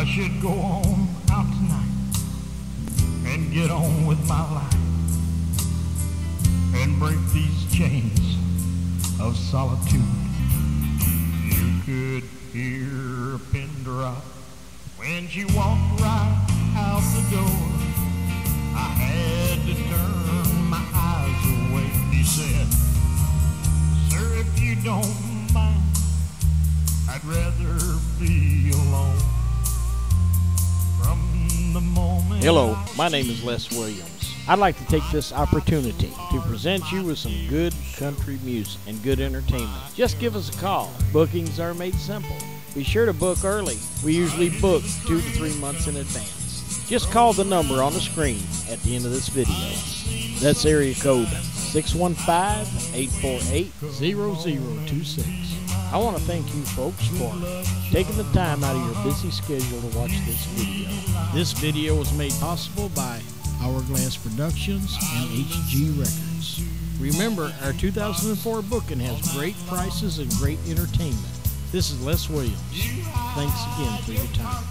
I should go on out tonight and get on with my life and break these chains of solitude. You could hear a pin drop when she walked right out the door. I had to turn my eyes away. He said, Sir, if you don't mind, I'd rather be alone. Hello, my name is Les Williams. I'd like to take this opportunity to present you with some good country music and good entertainment. Just give us a call. Bookings are made simple. Be sure to book early. We usually book two to three months in advance. Just call the number on the screen at the end of this video. That's area code 615-848-0026. I want to thank you folks for taking the time out of your busy schedule to watch this video. This video was made possible by Hourglass Productions and HG Records. Remember, our 2004 booking has great prices and great entertainment. This is Les Williams. Thanks again for your time.